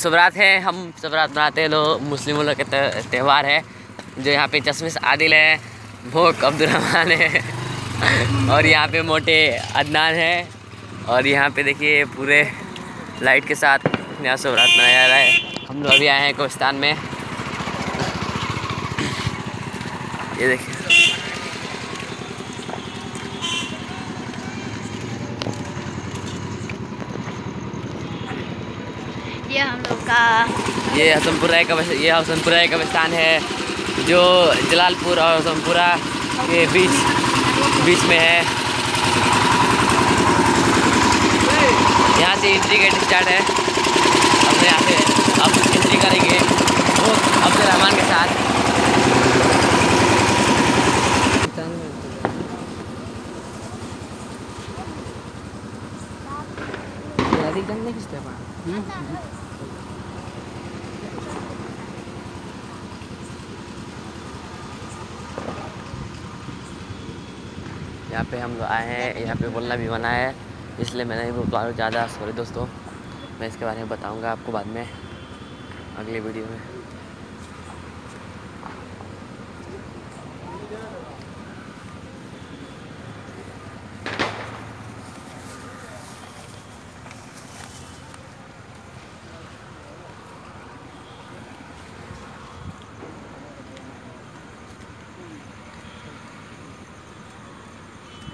सबरात है, हम सबरात मनाते हैं लोग मुस्लिमों लोग के त्यौहार है, जो यहाँ पे चश्मिश आदिल है भोक अब्दुलरहमान है, और यहाँ पे मोटे अदनान है, और यहाँ पे देखिए पूरे लाइट के साथ यहाँ सबरात मनाया जा रहा है। हम लोग अभी आए हैं कोस्तान में। ये देखिए। ये हम लोग का ये हसनपुरा का ये हसनपुरा का स्थान है जो जलालपुर और हसनपुरा के बीच बीच में है। यहाँ से एंट्री गेट स्टार्ट है। अब यहाँ से अब एंट्री करेंगे। वो अब्दुल रहमान के साथ। यहाँ पे हम आए हैं, यहाँ पे बोलना भी मना है, इसलिए मैं नहीं बोल पा रहा हूँ ज़्यादा सॉरी दोस्तों, मैं इसके बारे में बताऊँगा आपको बाद में, अगले वीडियो में।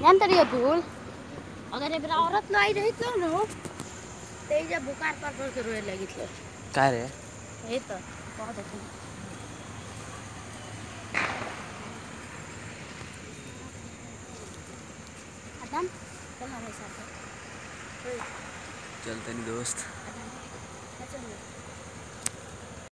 जानते रहिए भूल अगर एक औरत ना आई रही तो ना ते जब बुखार पर पर के रोए लगी थी काय रे ये तो बहुत अच्छा आदम चल हमारे साथ चलते नहीं दोस्त चल